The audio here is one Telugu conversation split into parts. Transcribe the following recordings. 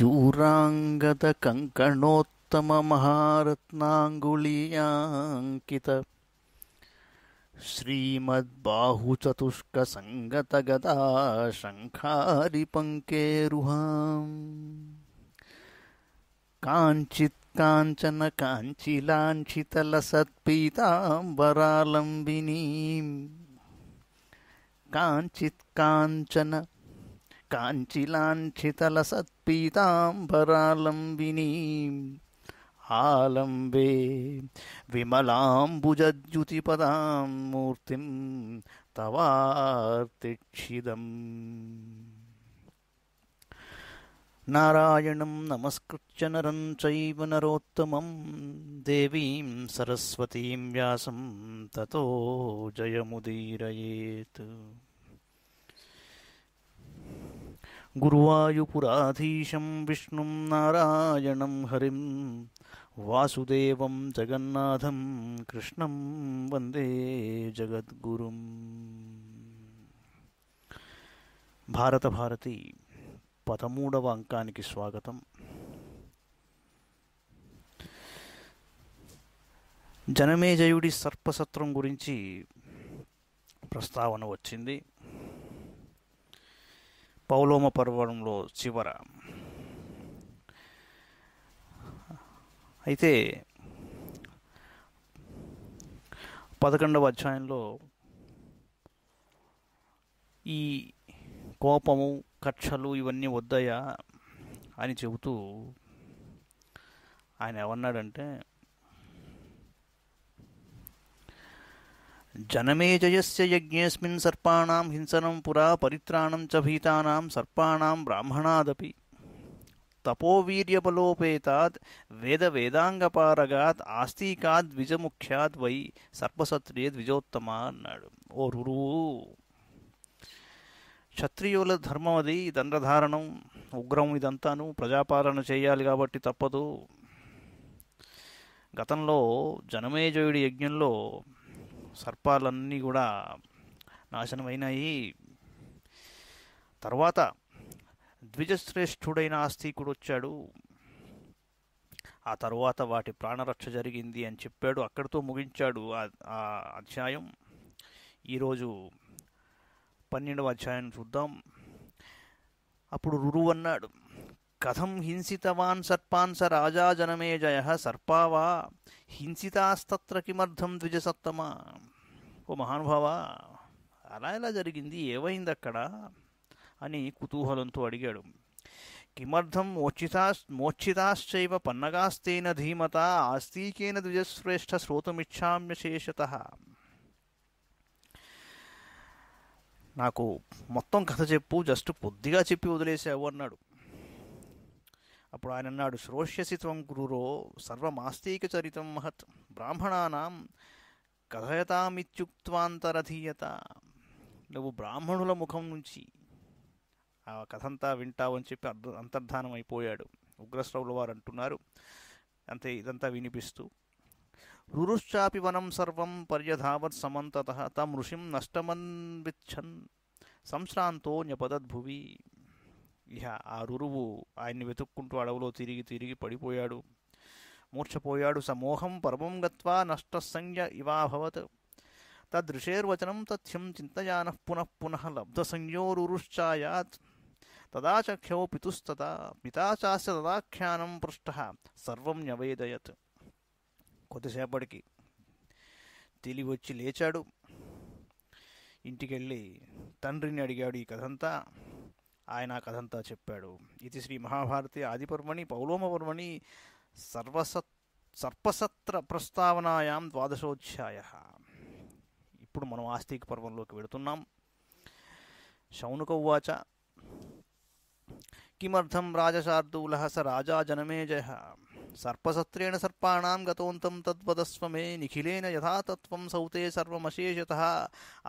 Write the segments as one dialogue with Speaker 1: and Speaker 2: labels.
Speaker 1: यूराङ्गतकङ्कणोत्तमहारत्नाङ्गुलीयाङ्कित श्रीमद्बाहुचतुष्कसङ्गतगदा शङ्खारिपङ्केरुहाम् काञ्चित् काञ्चन काञ्चिलाञ्छितलसत्पीताम्बरालम्बिनीम् काञ्चित् काञ्चन काञ्चिलाञ्छितलसत्पीताम्बरालम्बिनीम् आलम्बे विमलाम्बुजद्युतिपदां मूर्तिं तवार्तिक्षिदम्। नारायणं नमस्कृत्य नरं चैव नरोत्तमं, देवीं सरस्वतीं व्यासं ततो जयमुदीरयेत्। గురువాయుపురాధీశం విష్ణుం నారాయణం హరిం వాసుదేవం జగన్నాథం కృష్ణం వందే జగద్గురుం. భారత భారతి పదమూడవ అంకానికి స్వాగతం. జనమేజయుడి సర్పసత్రం గురించి ప్రస్తావన వచ్చింది. పౌలోమ పర్వంలో చివర. అయితే పదకొండవ అధ్యాయంలో ఈ కోపము కక్షలు ఇవన్నీ వద్దయా అని చెబుతూ ఆయన ఏమన్నాడంటే జనమేజయస్య యజ్ఞేస్మిన్ సర్పాణం హింసనం పురా పరిత్రాణం చ భీతానాం సర్పాణం బ్రాహ్మణాదపి తపోవీర్యబలోపేతాత్ వేద వేదాంగపారగాత్ ఆస్తికాద్ ద్విజముఖ్యాద్ వై సర్పసత్రియ ద్విజోత్తమ అన్నాడు ఓ రురువు క్షత్రియుల ధర్మం అది దండధారణం ఉగ్రం ఇదంతాను ప్రజాపాలన చేయాలి కాబట్టి తప్పదు। గతంలో జనమేజయుడి యజ్ఞంలో సర్పాలన్నీ కూడా నాశనమైనాయి. తర్వాత ద్విజశ్రేష్ఠుడైన ఆస్తికుడు వచ్చాడు. ఆ తరువాత వాటి ప్రాణరక్ష జరిగింది అని చెప్పాడు. అక్కడితో ముగించాడు ఆ అధ్యాయం. ఈరోజు పన్నెండవ అధ్యాయం చూద్దాం. అప్పుడు రురువన్నాడు. కథం హింసితవాన్ సర్పాన్ స రాజా జనమేజయ సర్పావా? హింసితాస్తత్ర కిమర్థం ద్విజసత్తమ? ఓ మహానుభావా అలా ఎలా జరిగింది? ఏమైంది అక్కడ అని కుతూహలంతో అడిగాడు. కిమర్థం మోచితా మోచితాశ్చైవ పన్నగాస్తేన ధీమత ఆస్తికేన ద్విజశ్రేష్ఠ శ్రోతమిచ్చామ్యశేషత నాకు మొత్తం కథ చెప్పు జస్ట్ కొద్దిగా చెప్పి వదిలేసావు అన్నాడు. అప్పుడు ఆయన అన్నాడు శ్రోష్యసి త్వం గురురో సర్వమాస్తీక చరితం మహత్ బ్రాహ్మణానాం కథయతామిత్యుక్వాంతరధీయత నువ్వు బ్రాహ్మణుల ముఖం నుంచి ఆ కథంతా వింటావని చెప్పి అర్ధ అంతర్ధానం అయిపోయాడు. ఉగ్రశ్రవుల వారు అంటున్నారు. అంతే ఇదంతా వినిపిస్తూ రురుశ్చాపి వనం సర్వం పర్యధావత్ సమంతత తం ఋషిం నష్టమన్విచ్చన్ సంశ్రాంతో న్యపదద్భువి. ఇహ ఆ రురువు ఆయన్ని వెతుక్కుంటూ అడవులో తిరిగి తిరిగి పడిపోయాడు. మూర్ఛపోయాడు. సమోహం పరమం గత్వా నష్టసంజ్ఞ ఇవాభవత్ తదృశేర్వచనం తథ్యం చింతయాన పునః పునః లబ్ధసంజ్ఞోరుశ్చాయాత్ తదా చఖ్యో పితుస్తదా. పితా చాస్య తదాఖ్యానం పృష్ట. సర్వం న్యవేదయత్. కొద్దిసేపటికి తెలివొచ్చి లేచాడు. ఇంటికెళ్ళి తండ్రిని అడిగాడు ఈ కథంతా. ఆయన కథంతా చెప్పాడు. ఇది శ్రీ మహాభారతి ఆదిపర్వణి పౌలోమపర్వణి సర్వసత్ సర్పసత్ర ప్రస్తావనాయాం ద్వాదశోధ్యాయ. ఇప్పుడు మనం ఆస్తిక పర్వంలోకి వెళుతున్నాం శౌనక ఉవాచ. కిమర్థం రాజశార్దూల స రాజా జనమేజయ సర్పసత్రేణ సర్పాణం గతోంతం తద్వదస్వ మే నిఖిలేన యథాతత్వం సౌతే సర్వమశేషత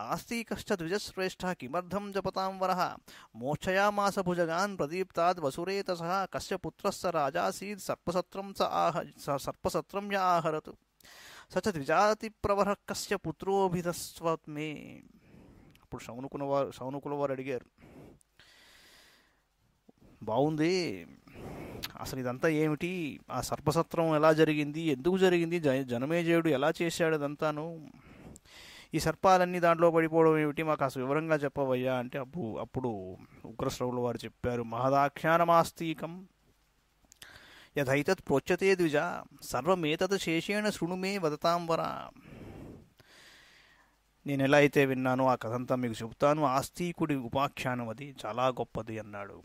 Speaker 1: ఆస్తికశ్చ ద్విజశ్రేష్ఠ కిమర్థం జపతాం వరః మోక్షయామాస భుజగాన్ ప్రదీప్తాద్ వసురేతస కస్య పుత్రస్స రాజాసీద్ సర్పసత్రం స ఆహ సర్పసత్రం య ఆహరతు స చ ద్విజాతి ప్రవర కస్య పుత్రోభిధస్వత్మే ఇప్పుడు శౌనుకుల వారు శౌనుకుల వారు అడిగారు బాగుంది అసలు ఇదంతా ఏమిటి? ఆ సర్పసత్రం ఎలా జరిగింది? ఎందుకు జరిగింది? జ జనమేజయుడు ఎలా చేశాడు ఇదంతాను? ఈ సర్పాలన్నీ దాంట్లో పడిపోవడం ఏమిటి? మాకు అసలు వివరంగా చెప్పవయ్యా అంటే అప్పుడు అప్పుడు ఉగ్రశ్రవుల వారు చెప్పారు మహదాఖ్యానమాస్తీకం యథైతత్ ప్రోచ్యతే ద్విజ సర్వమేతత్ శేషేణ శృణుమే వదతాం వదతాంబర నేను ఎలా అయితే విన్నానో ఆ కథంతా మీకు చెబుతాను. ఆస్తికుడి ఉపాఖ్యానం అది చాలా గొప్పది అన్నాడు.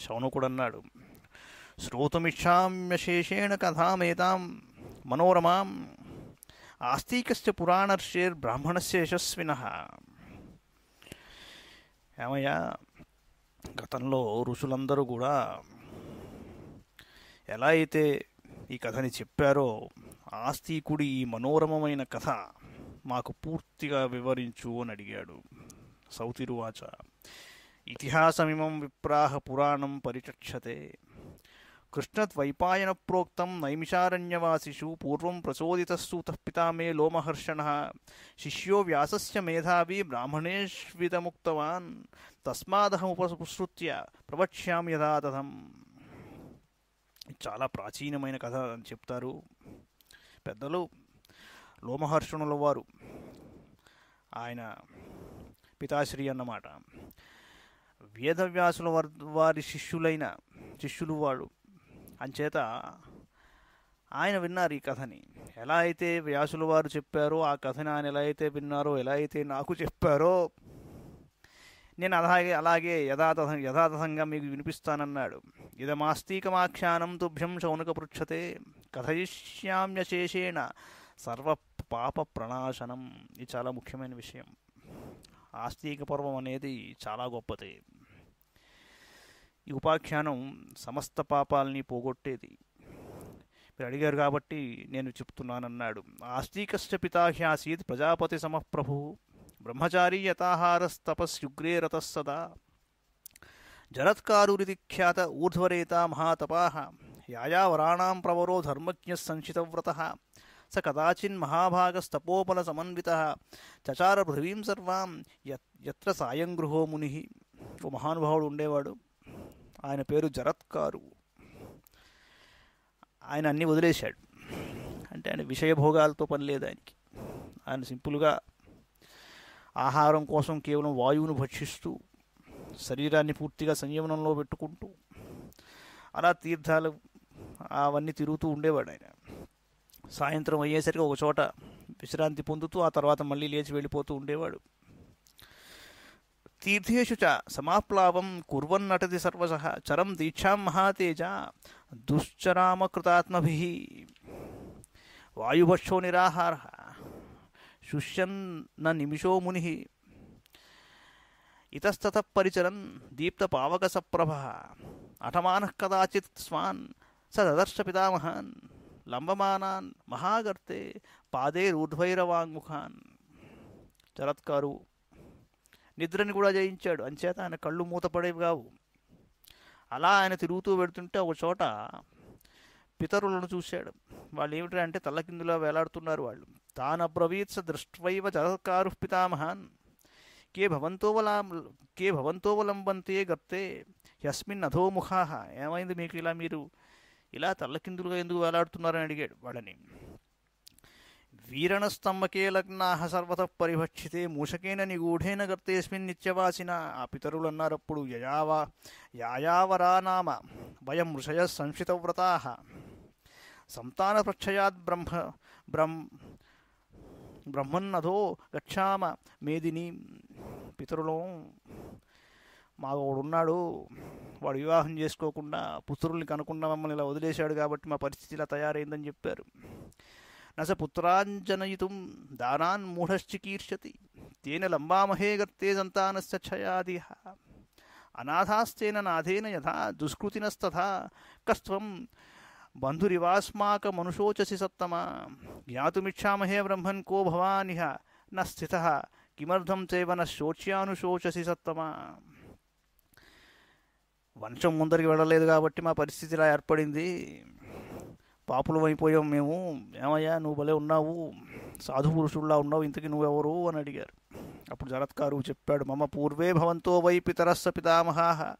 Speaker 1: శౌనకుడు అన్నాడు శ్రోతుమిచ్చామ్యశేషేణ కథామేతాం మనోరమాం ఆస్తికస్య పురాణర్షేర్ యశస్విన ఏమయ్యా గతంలో ఋషులందరూ కూడా ఎలా అయితే ఈ కథని చెప్పారో ఆస్తికుడి ఈ మనోరమమైన కథ మాకు పూర్తిగా వివరించు అని అడిగాడు సౌతిరువాచ. ఇతిహాసమిమం విప్రాహ పురాణం పరిచక్షతే. కృష్ణద్వైపాయన ప్రోక్తం నైమిషారణ్యవాసిషు పూర్వం ప్రచోదితస్సూత పితా మే లోమహర్షణ. శిష్యో వ్యాసస్య మేధావి బ్రాహ్మణేష్విదముక్తవాన్ తస్మాదహముపసృత్య ప్రవక్ష్యామి యథాతథం తథం. చాలా ప్రాచీనమైన కథ అని చెప్తారు పెద్దలు లోమహర్షణుల వారు. ఆయన పితాశ్రీ అన్నమాట. వేదవ్యాసుల వారి వారి శిష్యులైన శిష్యులు వాడు అంచేత ఆయన విన్నారు ఈ కథని. ఎలా అయితే వ్యాసుల వారు చెప్పారో ఆ కథని ఆయన ఎలా అయితే విన్నారో ఎలా అయితే నాకు చెప్పారో నేను అలాగే అలాగే యథాతథ యథాతథంగా మీకు వినిపిస్తానన్నాడు. ఇదమాస్తికమాఖ్యానం తుభ్యం శౌనక పృచ్చతే కథయిష్యామ్యశేషేణ సర్వ పాప ప్రణాశనం. ఇది చాలా ముఖ్యమైన విషయం. ఆస్తిక పర్వం అనేది చాలా గొప్పది. ఈ ఉపాఖ్యానం సమస్త పాపాలని పోగొట్టేది. మీరు అడిగారు కాబట్టి నేను చెప్తున్నానన్నాడు. ఆస్తికశ్చ పితాహ్యాసీత్ ప్రజాపతి సమప్రభు బ్రహ్మచారి యథాహారస్తపస్యుగ్రే రతः సదా. జరత్కారురితి ఊర్ధ్వరేత మహాతపా. యాయావరాణాం ప్రవరో ధర్మజ్ఞ సంచితవ్రత స కదాచిన్ మహాభాగస్తపోపల సమన్విత. చచార పృథివీం సర్వాం యత్ర సాయం గృహో ముని. ఓ మహానుభావుడు ఉండేవాడు. ఆయన పేరు జరత్కారు ఆయన అన్నీ వదిలేశాడు. అంటే ఆయన విషయభోగాలతో పని లేదు ఆయనకి. ఆయన సింపుల్గా ఆహారం కోసం కేవలం వాయువును భక్షిస్తూ శరీరాన్ని పూర్తిగా సంయమనంలో పెట్టుకుంటూ అలా తీర్థాలు అవన్నీ తిరుగుతూ ఉండేవాడు ఆయన. సాయంత్రం అయ్యేసరికి ఒక చోట విశ్రాంతి పొందుతూ ఆ తర్వాత మళ్ళీ లేచి వెళ్ళిపోతూ ఉండేవాడు. तीर्थेषु च समाप्लावं कुर्वन्नटति सर्वशः। चरं दीक्षां महातेज, दुश्चरामकृतात्मभिः। वायुभक्षो निराहारः। शुष्यन्न निमिषो मुनिः। इतस्ततः परिचरन् दीप्तपावकसप्रभः। अठमानः कदाचित् स्वान्, स ददर्श पितामहान्। लम्बमानान् महागर्ते पादैरूर्ध्वैरवाङ्मुखान् चरत्कारु నిద్రని కూడా జయించాడు. అంచేత ఆయన కళ్ళు మూతపడేవి కావు. అలా ఆయన తిరుగుతూ పెడుతుంటే ఒక చోట పితరులను చూశాడు. వాళ్ళు ఏమిటంటే అంటే తల్లకిందులా వేలాడుతున్నారు వాళ్ళు. తానబ్రవీత్స దృష్ట్వైవ జలకారు పితామహాన్. కే భవంతోవలా కే భవంతోవలంబంతే గప్తే యస్మిన్ అధోముఖాహ ఏమైంది మీకు ఇలా మీరు? ఇలా తల్లకిందులుగా ఎందుకు వేలాడుతున్నారని అడిగాడు వాళ్ళని. వీరణస్తంభకే లగ్నాహ సర్వత పరిభక్షితే మూషకేన నిగూఢేన గర్తేస్మిన్ నిత్యవాసిన. ఆ పితరులు అన్నారప్పుడు యయావా యాయావరా నామ వయం ఋషయ సంశితవ్రతా. సంతాన ప్రక్షయాద్ బ్రహ్మ బ్రహ్మ బ్రహ్మన్నధో గచ్చామ మేదిని పితరులు మా వాడున్నాడు వాడు వివాహం చేసుకోకుండా పుత్రుల్ని కనుకుండా మమ్మల్ని ఇలా వదిలేశాడు కాబట్టి మా పరిస్థితి ఇలా తయారైందని చెప్పారు. నస పుత్రాంజనయితుం దానాన్ మూఢశ్చికీర్షతి తేన లంబామహే గర్తే సంతానస్య క్షయాది అనాథాస్తేన నాథేన యథా దుష్కృతినస్తథా కస్త్వం బంధురివాస్మాకమనుశోచసి సత్తమా. జ్ఞాతుమిచ్చామహే బ్రహ్మన్ కో భవానిహ న స్థిత కిమర్థం చైవ న శోచ్యానుశోచసి సత్తమా. వంశం ముందరికి వెళ్ళలేదు కాబట్టి మా పరిస్థితి ఇలా ఏర్పడింది. పాపులం అయిపోయాం మేము. ఏమయ్యా నువ్వు భలే ఉన్నావు. సాధు పురుషుల్లా ఉన్నావు. ఇంతకీ నువ్వెవరు? అని అడిగారు. అప్పుడు జరత్కారు చెప్పాడు మమ పూర్వే భవంతో వై పితరస్స పితామహా.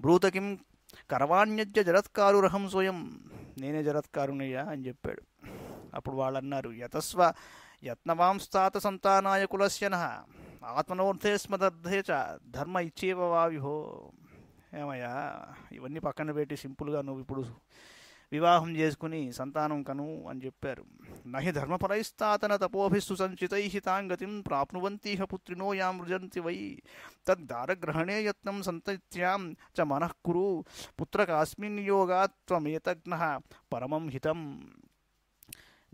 Speaker 1: భ్రూతకిం కర్వాణ్యజ్య కరవాణ్యజ్య జరత్కారురహం స్వయం. నేనే జరత్కారునయ్యా అని చెప్పాడు. అప్పుడు వాళ్ళు అన్నారు యతస్వ యత్నవాంస్తాత సంతానాయ కులస్యన. ఆత్మనోర్థే స్మదర్థే చ ధర్మ ఇచ్చేవ వావిహో ఏమయ్యా ఇవన్నీ పక్కన పెట్టి సింపుల్గా నువ్వు ఇప్పుడు వివాహం చేసుకుని సంతానం కను అని చెప్పారు. నహి ధర్మపరైస్తాతన తపోభిస్సు సంచితై తాంగతిం ప్రాప్నువంతీహ పుత్రినో యాం మృజంతి వై తద్దారగ్రహణే యత్నం సంతత్యాం చ మనః కురు పుత్రకాస్మిన్ యోగాత్ త్వమేతజ్ఞ పరమం హితం.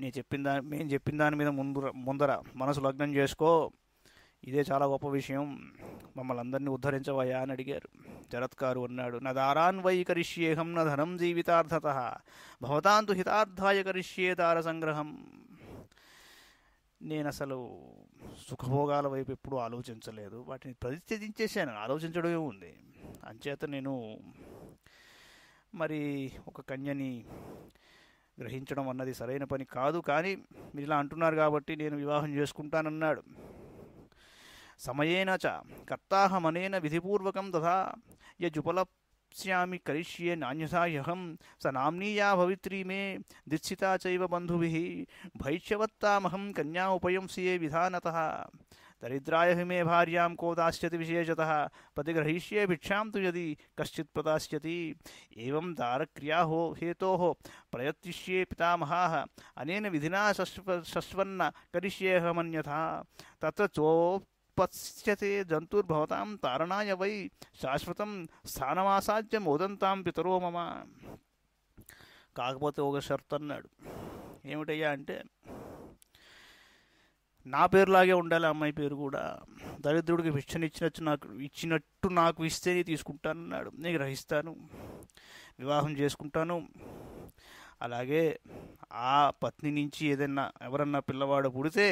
Speaker 1: నేను చెప్పిన దాని మేము చెప్పిన దాని మీద ముందు ముందర మనసు లగ్నం చేసుకో. ఇదే చాలా గొప్ప విషయం. మమ్మల్ని అందరినీ ఉద్ధరించవయ్యా అని అడిగారు. జరత్కారు అన్నాడు నా దారాన్ వై కరిష్యేహం నా ధనం జీవితార్థత భవతాంతు హితార్థాయ కరిష్యే దార సంగ్రహం నేను అసలు సుఖభోగాల వైపు ఎప్పుడూ ఆలోచించలేదు. వాటిని పరిత్యజించేశాను ఆలోచించడమే ఉంది. అంచేత నేను మరి ఒక కన్యని గ్రహించడం అన్నది సరైన పని కాదు. కానీ మీరు ఇలా అంటున్నారు కాబట్టి నేను వివాహం చేసుకుంటానన్నాడు. समयेन च। मन विधिपूर्वक तथा यजुपलप्स्यामि करिष्ये नान्यथा ह्यहं स नाम्नीया भवित्री मे दित्सिता चैव बन्धुभिः कन्या उपयुंसिये विधानतः। दरिद्राय मे भार्यां को दास्यति विशेषतः। पतिग्रहीष्ये भिक्षा तो यदि कश्चि प्रदास्यति। एवं दारक्रिया हो हेतोः प्रयत्ष्ये पितामहाः। अनेन विधिना शस्व शश्वन्न तत्र चो పశ్యతే జంతుర్భవతాం తారణాయ వై శాశ్వతం స్థానమాసాధ్య మోదంతాం పితరో మమ కాకపోతే ఒక షర్త్ అన్నాడు ఏమిటయ్యా అంటే నా పేరులాగే ఉండాలి అమ్మాయి పేరు కూడా దరిద్రుడికి భిక్షనిచ్చినట్టు నాకు ఇచ్చినట్టు నాకు ఇస్తేనే తీసుకుంటానన్నాడు నేను గ్రహిస్తాను వివాహం చేసుకుంటాను అలాగే ఆ పత్ని నుంచి ఏదైనా ఎవరన్నా పిల్లవాడు పుడితే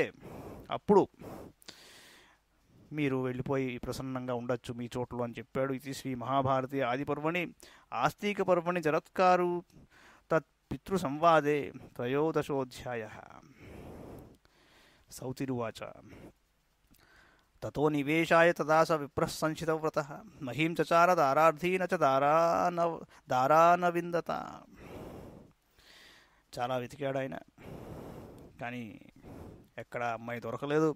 Speaker 1: అప్పుడు మీరు వెళ్ళిపోయి ప్రసన్నంగా ఉండొచ్చు మీ చోట్లో అని చెప్పాడు. ఇది శ్రీ మహాభారతి ఆది పర్వణి. ఆస్తిక పర్వణి జరత్కారు తత్పితృ సంవాదే త్రయోదశోధ్యాయ. సౌతిరువాచ. తతో నివేశాయ తదా స విప్రః సంచితవ్రత మహీం చచార దారార్థీన చ దారాన దారానవిందత. చాలా వెతికాడు ఆయన. కానీ ఎక్కడ అమ్మాయి దొరకలేదు.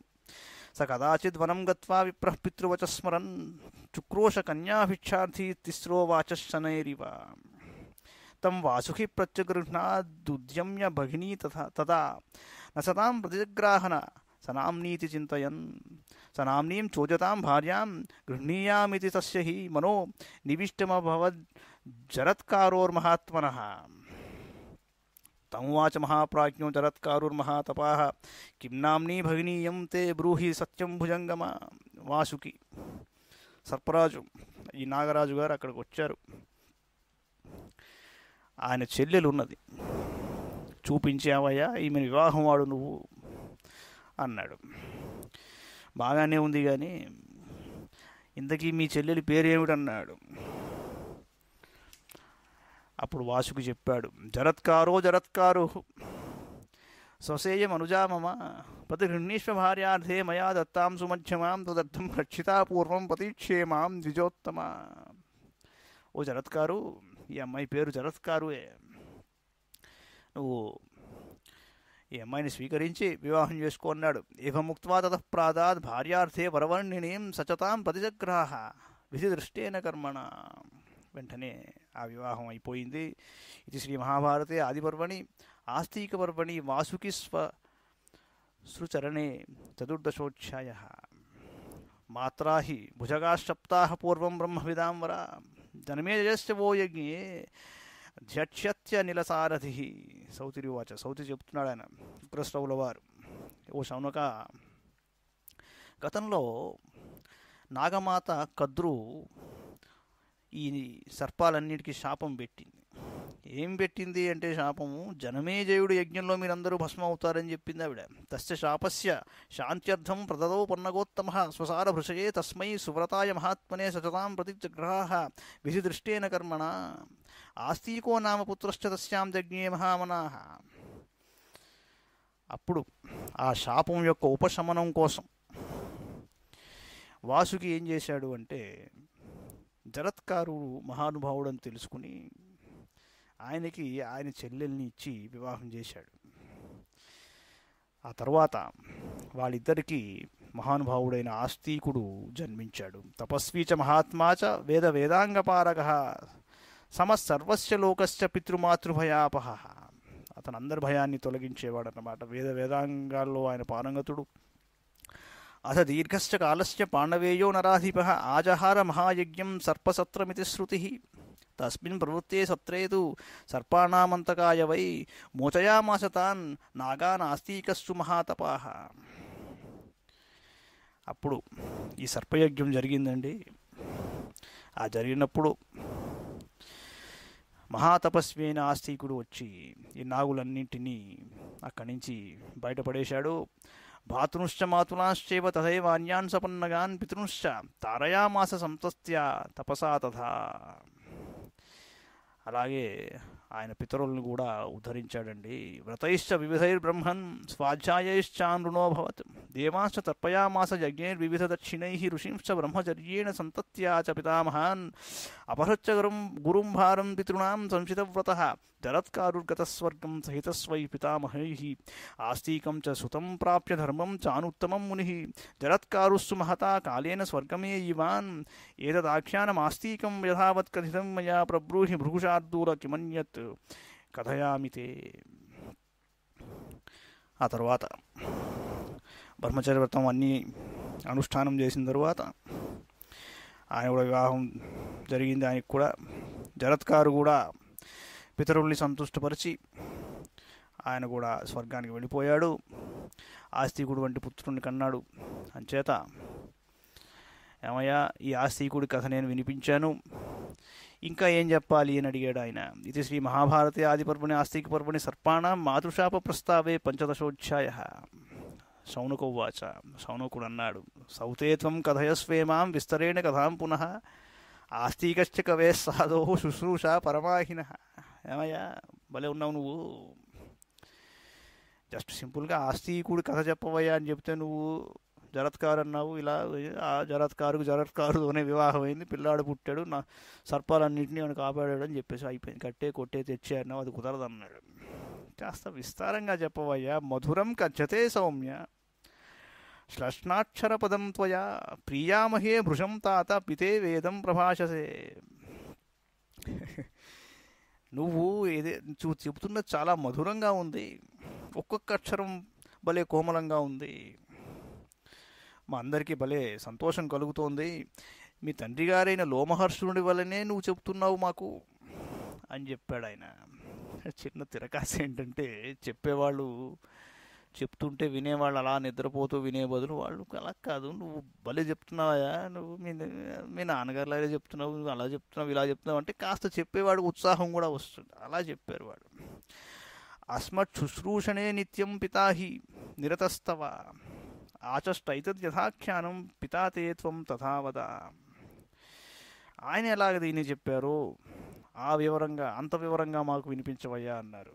Speaker 1: స కదాచిద్ వనం గత్వా విప్రః పితృవచ స్మరన్ చుక్రోష కన్యాభిక్షార్థీ తిస్రో వాచశనైరివ తం వాసుకి ప్రత్యగృహ్ణాదుద్యమ్య భగినీ తథా తదా న సతాం ప్రతిగ్రాహన సనామ్నీతి చింతయన్ సనామ్నీం చోజతాం భార్యాం గృహ్ణీయామితి తస్య హి మనో నివిష్టమభవద్ జరత్కారోర్మహాత్మనః తమువాచ మహాప్రాజ్ఞో జరత్కారుర్మహాతపాः కిం నామ్నీ భగినీయం తే బ్రూహి సత్యం భుజంగమ వాసుకి. సర్పరాజు ఈ నాగరాజు గారు అక్కడికి వచ్చారు. ఆయన చెల్లెలు ఉన్నది చూపించావయ్యా ఈమె వివాహం వాడు నువ్వు అన్నాడు. బాగానే ఉంది కానీ ఇంతకీ మీ చెల్లెలి పేరేమిటన్నాడు? అప్పుడు వాసుకు చెప్పాడు జరత్కారో జరత్కారు స్వసేయం అనుజా మమ ప్రతిగృహ్ణీష్వ భార్యార్థే మయా దత్తాం సుమధ్యమాం తదర్థం రక్షితాపూర్వం ప్రతీక్షేమాం ద్విజోత్తమ. ఓ జరత్కారు ఈ అమ్మాయి పేరు జరత్కారుయే నువ్వు ఈ అమ్మాయిని స్వీకరించి వివాహం చేసుకున్నాడు ఇవముక్వా తతఃప్రాదాద్ భార్యార్థే వరవర్ణిణీం సచతాం ప్రతిజగ్రాహ విధి దృష్టేన కర్మణ. వెంటనే ఆ వివాహం అయిపోయింది. ఇది శ్రీ మహాభారతే ఆదిపర్వణి ఆస్తిక పర్వణి వాసుకి స్వ సృచరణే చతుర్దశోధ్యాయ. మాత్రా హి పూర్వం బ్రహ్మవిదాం వర జనమేజస్య ఓ యజ్ఞే ధ్యక్ష్యత్య నిలసారథి సౌతిరి వాచ సౌతి చెప్తున్నాడు ఆయన ఉగ్రశ్రవుల వారు. ఓ శౌనక గతంలో నాగమాత కద్రు ఈ సర్పాలన్నిటికీ శాపం పెట్టింది. ఏం పెట్టింది అంటే శాపము? జనమేజయుడు యజ్ఞంలో మీరందరూ భస్మ అవుతారని చెప్పింది ఆవిడ. తస్య శాపస్య శాంత్యర్థం ప్రదదో పన్నగోత్తమ స్వసార భృషయే తస్మై సువ్రతాయ మహాత్మనే సచతాం ప్రతిగ్రహ విధిదృష్టేన కర్మణ ఆస్తికో నామ పుత్రశ్చ తస్యాం జజ్ఞే మహామనాహ అప్పుడు ఆ శాపం యొక్క ఉపశమనం కోసం వాసుకి ఏం చేశాడు అంటే జరత్కారుడు మహానుభావుడని తెలుసుకుని ఆయనకి ఆయన చెల్లెల్ని ఇచ్చి వివాహం చేశాడు. ఆ తర్వాత వాళ్ళిద్దరికీ మహానుభావుడైన ఆస్తికుడు జన్మించాడు. తపస్వీచ చ మహాత్మా చ వేద వేదాంగపారక సమసర్వస్య లోకస్య పితృమాతృభయాపహ. అతను అందరి భయాన్ని తొలగించేవాడు అన్నమాట వేద వేదాంగాల్లో ఆయన పారంగతుడు. అథ దీర్ఘశ్చ పాండవేయో నరాధిప ఆజహార మహాయజ్ఞం సర్పసత్రమితి శృతి తస్మిన్ ప్రవృత్తే సత్రే తు సర్పాణామంతకాయ వై మోచయామాస తాన్ నాగానాస్తికస్సు మహాతపాహ అప్పుడు ఈ సర్పయజ్ఞం జరిగిందండి. ఆ జరిగినప్పుడు మహాతపస్వి అయిన ఆస్తికుడు వచ్చి ఈ నాగులన్నింటినీ అక్కడి నుంచి బయటపడేశాడు. భాతృశ్చ మాతులాశ్చేవ తథైవ అన్యాన్ సపన్నగాన్ పితృశ్చ తారయామాస సంతస్త్య తపసా తథా అలాగే ఆయన పితరులను కూడా ఉద్ధరించాడండి. వ్రతైశ్చ వివిధైర్బ్రహ్మన్ స్వాధ్యాయైశ్చానృణోభవత్ దేవాశ్చ తర్పయామాస యజ్ఞైర్వివిధ దక్షిణై ఋషింశ్చ బ్రహ్మచర్యేణ సంతత్యా చ పితామహాన్. అపహృత్య గురుం గురుం భారం పితॄణాం సంచితవ్రత జరత్కారుర్గతస్వర్గం సహితస్వై పితామహై. ఆస్తికం చ సుతం ప్రాప్య ధర్మం చానుత్తమం ముని. జరత్కారుస్సు మహతా కాలేన స్వర్గమే ఇవాన్. ఏతదాఖ్యానమాస్తికం యథావత్ కథితం మయా ప్రబ్రూహి భృగుశార్దూల కిమన్యత్ కథయామి తే. ఆ తర్వాత బ్రహ్మచర్య వ్రతం అన్నీ అనుష్ఠానం చేసిన తర్వాత ఆయన కూడా వివాహం జరిగింది. ఆయనకు కూడా జరత్కారు కూడా పితరుల్ని సంతుష్టపరిచి ఆయన కూడా స్వర్గానికి వెళ్ళిపోయాడు. ఆస్తికుడు వంటి పుత్రుడిని కన్నాడు. అంచేత ఏమయ్యా ఈ ఆస్తికుడి కథ నేను వినిపించాను. ఇంకా ఏం చెప్పాలి అని అడిగాడు ఆయన. ఇది శ్రీ మహాభారతే ఆదిపర్వణి ఆస్తిక పర్వణి సర్పాణ మాతృశాప ప్రస్తావే పంచదశోధ్యాయ. శౌనకోవాచ. శౌనకుడు అన్నాడు సౌతేత్వం కథయస్వేమాం విస్తరేణ కథాం పునః. ఆస్తికశ్చ కవే సాధో శుశ్రూష పరమాహిన. ఏమయ్యా భలే ఉన్నావు నువ్వు. జస్ట్ సింపుల్గా ఆస్తికుడు కథ చెప్పవయ్యా అని చెప్తే నువ్వు జరత్కారు అన్నావు ఇలా ఆ జరత్కారుకు జరత్కారుతోనే వివాహం అయింది పిల్లాడు పుట్టాడు నా సర్పాలన్నింటినీ ఆయన కాపాడాడు అని చెప్పేసి అయిపోయింది. కట్టే కొట్టే తెచ్చే అన్నావు అది కుదరదన్నాడు. కాస్త విస్తారంగా చెప్పవయ్యా మధురం కచ్చతే సౌమ్య. శ్లష్నాక్షర పదం త్వయా ప్రియామహే భృశం తాత పితే వేదం ప్రభాషసే. నువ్వు ఏదే చూ చెబుతున్నది చాలా మధురంగా ఉంది. ఒక్కొక్క అక్షరం భలే కోమలంగా ఉంది. మా అందరికీ భలే సంతోషం కలుగుతోంది. మీ తండ్రి గారైన లోమహర్షుడి వల్లనే నువ్వు చెప్తున్నావు మాకు అని చెప్పాడు ఆయన. చిన్న తిరకాస ఏంటంటే చెప్పేవాళ్ళు చెప్తుంటే వినేవాళ్ళు అలా నిద్రపోతూ వినే బదులు వాళ్ళు అలా కాదు నువ్వు భలే చెప్తున్నావా నువ్వు మీ మీ నాన్నగారు లాగే చెప్తున్నావు నువ్వు అలా చెప్తున్నావు ఇలా చెప్తున్నావు అంటే కాస్త చెప్పేవాడు ఉత్సాహం కూడా వస్తుంది. అలా చెప్పారు వాడు. అస్మత్ శుశ్రూషణే నిత్యం పితాహి నిరతస్తవ ఆచష్టైతద్ యథాఖ్యానం పితాతే త్వం తథావద ఆయన ఎలాగ దీన్ని చెప్పారు ఆ వివరంగా అంత వివరంగా మాకు వినిపించవయ్యా అన్నారు.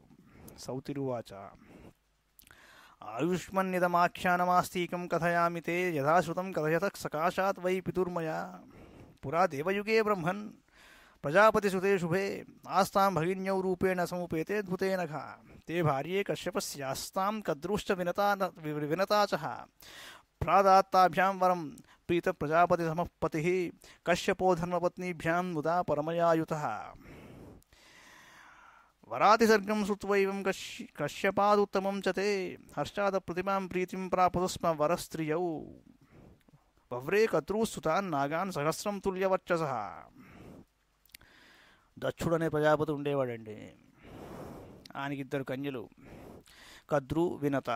Speaker 1: సౌతిరువాచ. ఆయుష్మన్నిదమాఖ్యానమాస్తీకం కథయామితే యథాశ్రుతం కథయత సకాశాత్ వై పితుర్మయా. పురా దేవయుగే బ్రహ్మన్ ప్రజాపతిసుతే శుభే ఆస్తాం భగిన్యౌ రూపేణ సముపేతే అద్భుతేన ఘ తే భార్యే కశ్యపస్యాస్తాం కద్రుశ్చ వినతా వినతా చ ప్రాదాత్తాభ్యాం వరం ప్రీత ప్రజాపతి సమపతి కశ్యపో ధర్మపత్నీభ్యాం ముదా పరమయాయుత వరాతిసర్గం శ్రుత్వైవం కశ్య కశ్యపాదుత్తమం చ తే హర్షాద ప్రతిమాం ప్రీతిం ప్రాపదు స్మ వరస్త్రియౌ వవ్రే కద్రూస్తుతాన్ నాగాన్ సహస్రం తుల్యవర్చస దక్షుడు అనే ప్రజాపతి ఉండేవాడండి ఆయనకి ఇద్దరు కన్యలు. కద్రు వినత.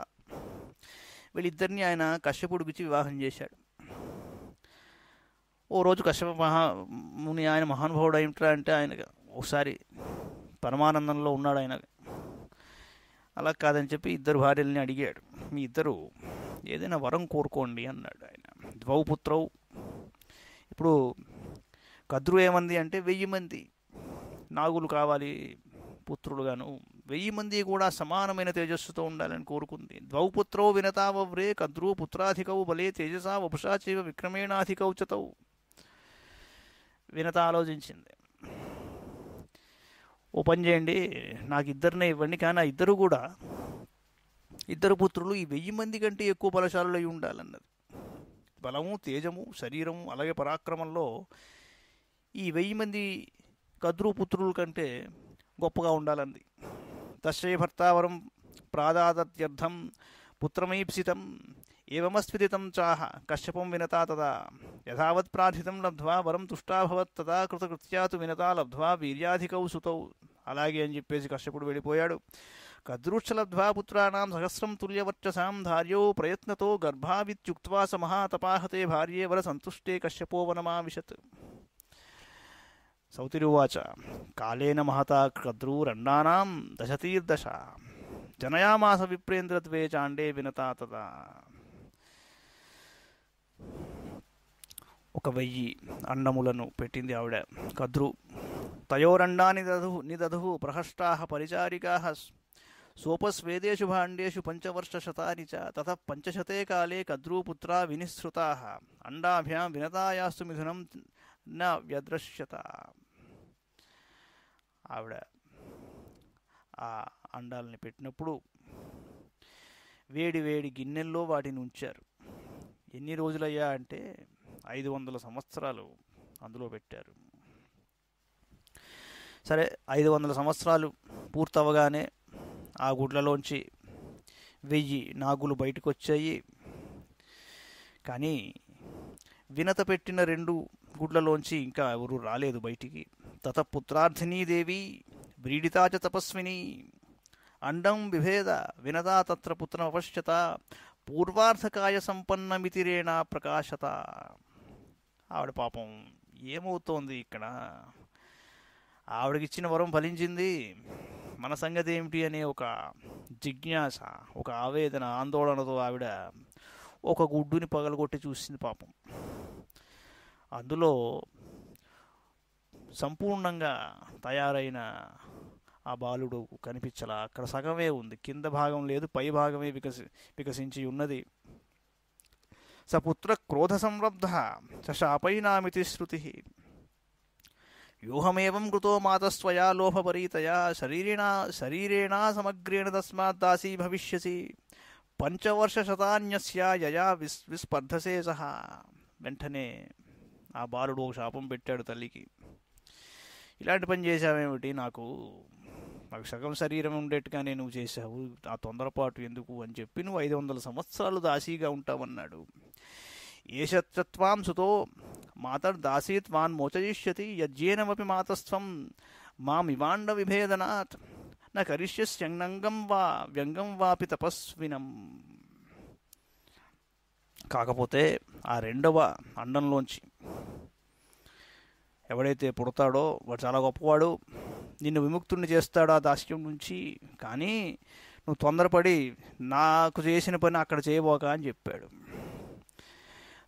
Speaker 1: వీళ్ళిద్దరిని ఆయన కశ్యపుడికిచ్చి వివాహం చేశాడు. ఓ రోజు కశ్యప మహా ముని ఆయన మహానుభావుడు ఏమిట్రా అంటే ఆయన ఒకసారి పరమానందంలో ఉన్నాడు ఆయన. అలా కాదని చెప్పి ఇద్దరు భార్యల్ని అడిగాడు. మీ ఇద్దరు ఏదైనా వరం కోరుకోండి అన్నాడు ఆయన. ద్వౌపుత్రవు ఇప్పుడు కద్రు ఏమంది అంటే వెయ్యి మంది నాగులు కావాలి పుత్రులుగాను. వెయ్యి మంది కూడా సమానమైన తేజస్సుతో ఉండాలని కోరుకుంది. ద్వౌపుత్రో వినతావవ్రే కద్రు పుత్రాధికౌ బలే తేజసా వపుషాచీవ విక్రమేణాధికౌచతౌ వినత ఆలోచించింది. ఓ పని చేయండి నాకు ఇద్దరినే ఇవ్వండి కానీ ఆ ఇద్దరు కూడా ఇద్దరు పుత్రులు ఈ వెయ్యి మంది కంటే ఎక్కువ బలశాలులై ఉండాలన్నది. బలము తేజము శరీరము అలాగే పరాక్రమంలో ఈ వెయ్యి మంది కద్రు పుత్రుల కంటే గొప్పగా ఉండాలంది. తస్యై భర్తావరం ప్రాదాదత్యర్థం పుత్రమీప్సితం ఏమస్ఫిదితం చాహ కశ్యపం వినతా తదా యథావత్ ప్రార్థితం లబ్ధ్వా వరం తుష్టాభవత్ తదా కృతకృత్యాతు వినతా లబ్ధ్వా వీర్యాధికౌ సుతౌ అలాగే అని చెప్పేసి కశ్యపుడు వెళ్ళిపోయాడు. కదృక్షలబ్ధ్వా పుత్రాణం సహస్రం తుల్యవర్చసాం ధార్యో ప్రయత్నతో గర్భావిత్యుక్వా స మహాతపాహతే భార్యే వర సంతుష్టే కశ్యపో వనమావిశత్। సౌతిరువాచ కాళేన మహతా కద్రూరండానాం దశతీర్దశ జనయామాస విప్రేంద్రద్వే చాండే వినతా తదా. ఒక వెయ్యి అండములను పెట్టింది ఆవిడ. కద్రు తయోరండా నిదధు నిదధు ప్రహష్టా పరిచారికా సోపస్వేదేషు భాండేషు పంచవర్షశతాని చ తత పంచశతే కాలే కద్రూపుత్రా వినిసృతా అండాభ్యాం వినతాయాస్తు మిథునం న వ్యదృశ్యత ఆవిడ ఆ అండాలని పెట్టినప్పుడు వేడి వేడి గిన్నెల్లో వాటిని ఉంచారు. ఎన్ని రోజులయ్యా అంటే ఐదు వందల సంవత్సరాలు అందులో పెట్టారు. సరే ఐదు వందల సంవత్సరాలు పూర్తవగానే ఆ గుడ్లలోంచి వెయ్యి నాగులు బయటకు వచ్చాయి కానీ వినత పెట్టిన రెండు గుడ్లలోంచి ఇంకా ఎవరు రాలేదు బయటికి. తత పుత్రార్థినీదేవి వ్రీడితా తపస్విని. అండం విభేద వినతా తత్ర పుత్రమపశ్యత పూర్వార్థకాయ సంపన్నమితిరేణ ప్రకాశత. ఆవిడ పాపం ఏమవుతోంది ఇక్కడ? ఆవిడకిచ్చిన వరం ఫలించింది. మన సంగతి ఏమిటి అనే ఒక జిజ్ఞాస ఒక ఆవేదన ఆందోళనతో ఆవిడ ఒక గుడ్డుని పగలగొట్టి చూసింది పాపం. అందులో సంపూర్ణంగా తయారైన ఆ బాలుడు కనిపించలా. అక్కడ సగమే ఉంది. కింద భాగం లేదు పై భాగమే వికసి వికసించి ఉన్నది. సపుత్ర క్రోధ సంరబ్ధ శాపైనామితి శృతి. వ్యూహమేవం కృతో మాతస్వయా లోభపరీతయా శరీరేణా శరీరేణా సమగ్రేణ తస్మాత్ దాసీ భవిష్యసి. పంచవర్ష శతాన్యస్య యయా విస్ విస్పర్ధసే సహా. వెంటనే ఆ బాలుడు ఒక శాపం పెట్టాడు తల్లికి. ఇలాంటి పని చేశావేమిటి? నాకు నాకు సగం శరీరం ఉండేట్టుగానే నువ్వు చేశావు. ఆ తొందరపాటు ఎందుకు అని చెప్పి నువ్వు ఐదు వందల సంవత్సరాలు దాసీగా ఉంటావన్నాడు. ఏషత్వాంసుతో సుతో దాసీత్వాన్ త్వాన్ మోచయిష్యతి యజ్జేనమపి మాతస్త్వం మామివాండ విభేదనాత్ న కరిష్యస్యంగం వా వ్యంగం వాపి తపస్వినం. కాకపోతే ఆ రెండవ అండంలోంచి ఎవడైతే పుడతాడో వాడు చాలా గొప్పవాడు నిన్ను విముక్తుడిని చేస్తాడు ఆ దాస్యం నుంచి కానీ నువ్వు తొందరపడి నాకు చేసిన పని అక్కడ చేయబోక అని చెప్పాడు.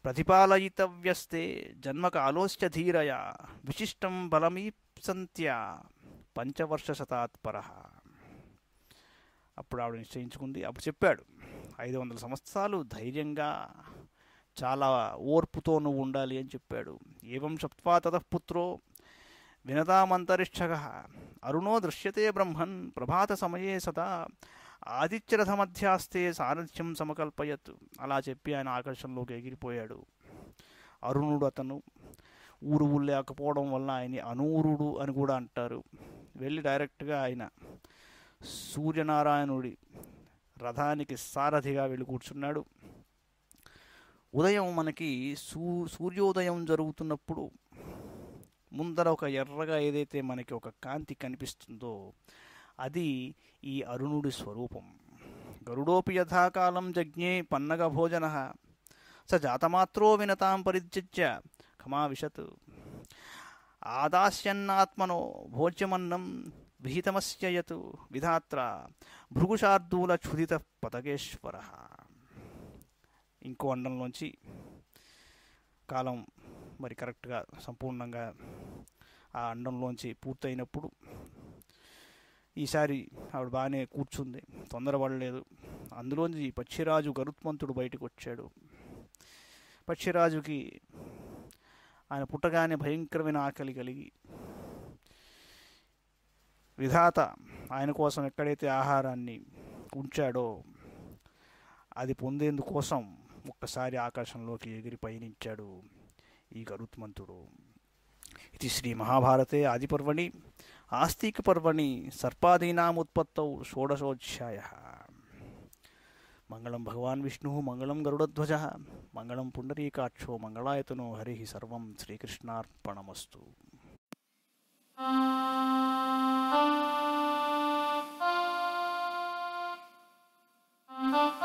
Speaker 1: ప్రతిపాలయితవ్యస్తే జన్మకాలోశ్చ ధీరయ విశిష్టం బలమీప్సంత్య పంచవర్షశతాత్పర అప్పుడు ఆవిడ నిశ్చయించుకుంది. అప్పుడు చెప్పాడు ఐదు వందల సంవత్సరాలు ధైర్యంగా చాలా ఓర్పుతో నువ్వు ఉండాలి అని చెప్పాడు. ఏవం సప్వా తతఃపుత్రో వినతామంతరిక్షక అరుణో దృశ్యతే బ్రహ్మన్ ప్రభాత సమయే సదా. ఆదిత్యరథమధ్యాస్తే సారథ్యం సమకల్పయత్ అలా చెప్పి ఆయన ఆకర్షణలోకి ఎగిరిపోయాడు. అరుణుడు అతను ఊరు లేకపోవడం వల్ల ఆయన అనూరుడు అని కూడా అంటారు. వెళ్ళి డైరెక్ట్గా ఆయన సూర్యనారాయణుడి రథానికి సారథిగా వెళ్ళి కూర్చున్నాడు. ఉదయం మనకి సూ సూర్యోదయం జరుగుతున్నప్పుడు ముందర ఒక ఎర్రగా ఏదైతే మనకి ఒక కాంతి కనిపిస్తుందో అది ఈ అరుణుడి స్వరూపం. గరుడోపి యథాకాలం జజ్ఞే పన్నగ భోజన స జాతమాత్రో వినతాం పరిత్యజ్య ఖమావిశత్ ఆదాస్యన్నాత్మనో భోజ్యమన్నం విహితమస్య యత్ విధాత్ర భృగుశార్దూల క్షుదిత పతగేశ్వర ఇంకో అండంలోంచి కాలం మరి కరెక్ట్గా సంపూర్ణంగా ఆ అండంలోంచి పూర్తయినప్పుడు ఈసారి ఆవిడ బాగానే కూర్చుంది తొందరపడలేదు. అందులోంచి పక్షిరాజు గరుత్మంతుడు బయటకు వచ్చాడు పక్షిరాజుకి ఆయన పుట్టగానే భయంకరమైన ఆకలి కలిగి విధాత ఆయన కోసం ఎక్కడైతే ఆహారాన్ని ఉంచాడో అది పొందేందుకోసం ఒక్కసారి ఆకాశంలోకి ఎగిరి పయనించాడు ఈ గరుత్మంతుడు ఇది శ్రీ మహాభారతే ఆదిపర్వణి ఆస్తికపర్వణి సర్పాదీనాముత్పత్తౌ షోడశోధ్యాయ మంగళం భగవాన్ విష్ణు మంగళం గరుడధ్వజ మంగళం పుండరీకాక్షో మంగళాయతనో హరి సర్వం శ్రీకృష్ణార్పణమస్తు
Speaker 2: Thank. Mm-hmm.